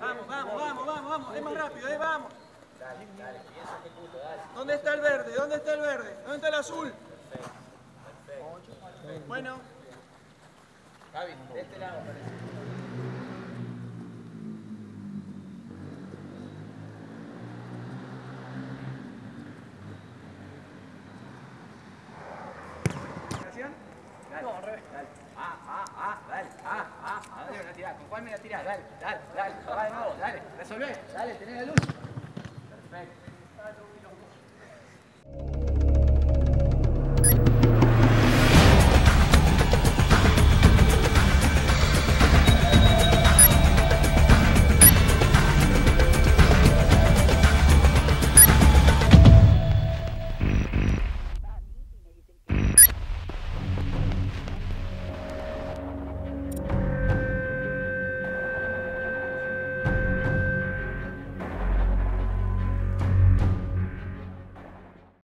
Vamos, vamos, vamos, vamos, vamos, es más rápido, eh, vamos. ¿Dónde está el verde? ¿Dónde está el verde? ¿Dónde está el azul? Bueno. Javi, de este lado parece. Dale, no, al revés. Dale. Ah, ah, ah, dale. Ah, ah, ah, dale, la tirada. ¿Con cuál me la tirás? Dale, dale, dale. Va de nuevo, dale. Resolvé. Dale, tenés la luz. Perfecto.